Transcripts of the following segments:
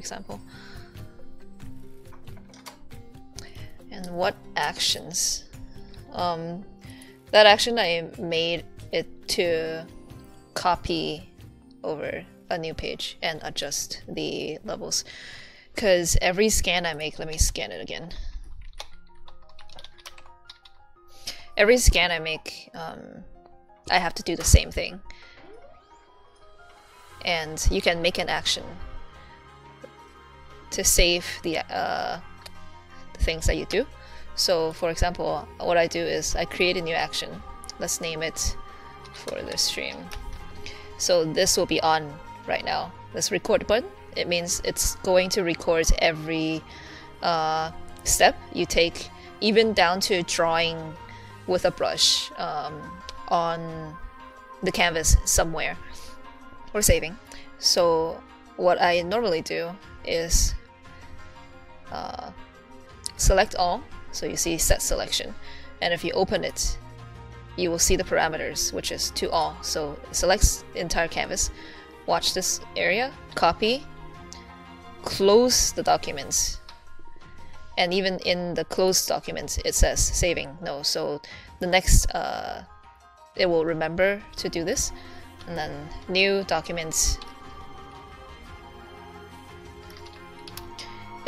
example. And what actions? Um, that action I made it to copy over a new page and adjust the levels. Because every scan I make, let me scan it again. Every scan I make, um, I have to do the same thing. And you can make an action to save the, uh, things that you do. So for example, what I do is I create a new action. Let's name it for the stream. So this will be on right now. This record button, it means it's going to record every uh, step you take, even down to drawing with a brush um, on the canvas somewhere or saving. So what I normally do is uh, select all, so you see set selection, and if you open it, you will see the parameters, which is to all. So selects the entire canvas, watch this area, copy, close the documents, and even in the closed documents it says saving no. So the next, uh, it will remember to do this, and then new documents.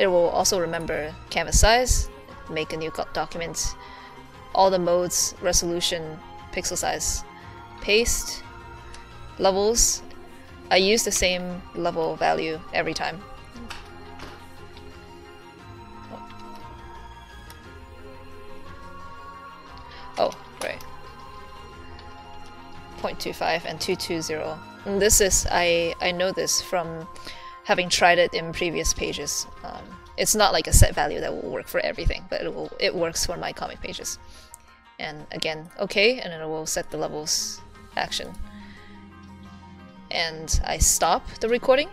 It will also remember canvas size, make a new document, all the modes, resolution, pixel size, paste, levels. I use the same level value every time. Oh, right. 0.25 and 220. And this is, I, I know this from having tried it in previous pages. Um, it's not like a set value that will work for everything, but it will it works for my comic pages. And again, okay, and then it will set the levels action. And I stop the recording,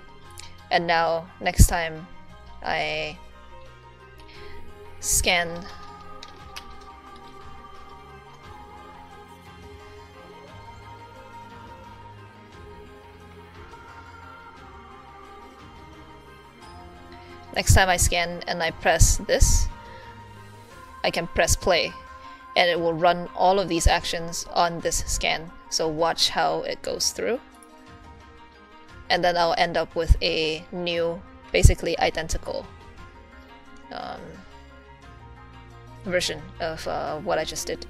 and now next time I scan Next time I scan and I press this, I can press play and it will run all of these actions on this scan. So watch how it goes through. And then I'll end up with a new, basically identical um, version of uh, what I just did.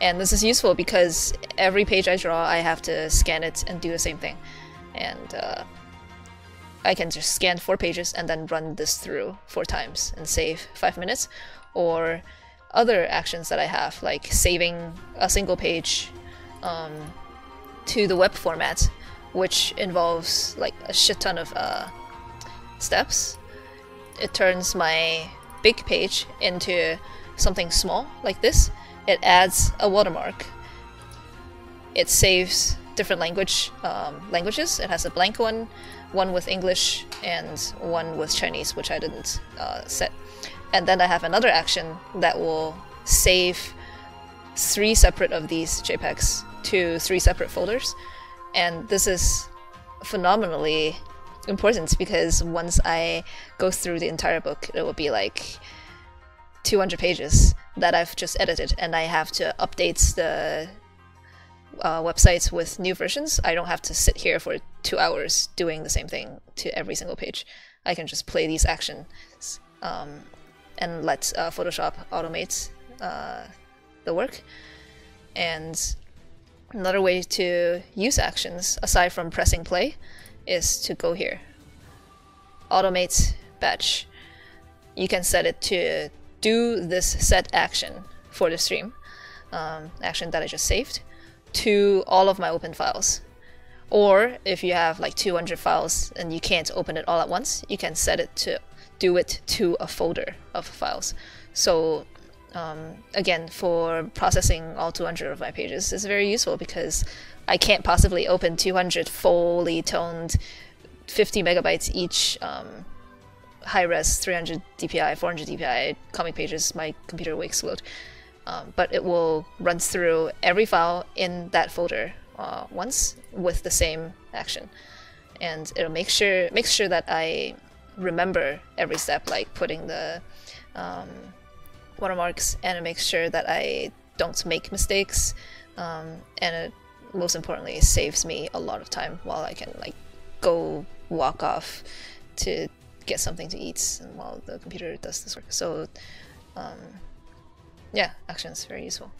And this is useful because every page I draw, I have to scan it and do the same thing. And uh, I can just scan four pages and then run this through four times and save five minutes. Or other actions that I have, like saving a single page um, to the web format, which involves like a shit ton of uh, steps. It turns my big page into something small like this. It adds a watermark. It saves different language um, languages. It has a blank one, one with English, and one with Chinese, which I didn't uh, set. And then I have another action that will save three separate of these JPEGs to three separate folders. And this is phenomenally important because once I go through the entire book, it will be like 200 pages that I've just edited, and I have to update the uh, websites with new versions. I don't have to sit here for two hours doing the same thing to every single page. I can just play these actions um, and let uh, Photoshop automate uh, the work. And another way to use actions, aside from pressing play, is to go here. Automate batch. You can set it to do this set action for the stream, um, action that I just saved, to all of my open files. Or if you have like 200 files and you can't open it all at once, you can set it to do it to a folder of files. So um, again, for processing all 200 of my pages is very useful because I can't possibly open 200 fully toned 50 megabytes each um, high-res 300 dpi 400 dpi comic pages my computer will explode um, but it will run through every file in that folder uh, once with the same action and it'll make sure make sure that I remember every step, like putting the um, watermarks, and it makes sure that I don't make mistakes, um, and it most importantly saves me a lot of time while I can like go walk off to get something to eat while the computer does this work. So um, yeah, actions very useful.